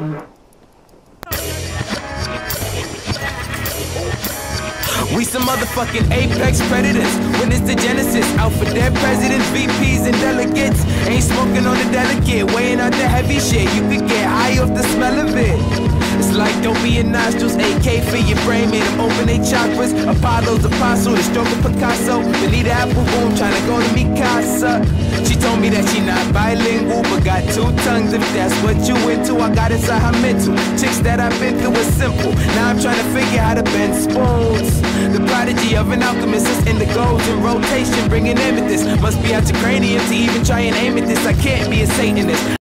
We some motherfucking apex predators. When it's the genesis, out for their presidents, VPs, and delegates. Ain't smoking on the delicate, weighing out the heavy shit. You could get high off the smell of it. It's like don't be in nostrils, AK for your brain, made them open their chakras. Apollo's apostle, the stroke of Picasso. Bonita Applebum trying to go to Mikasa. Me that she not bilingual, but got two tongues. If that's what you into, I got inside her mental. Chicks that I've been through is simple. Now I'm trying to figure how to bend spoons. The prodigy of an alchemist is in the goals in rotation, bringing amethyst. Must be out your cranium to even try and aim at this. I can't be a Satanist.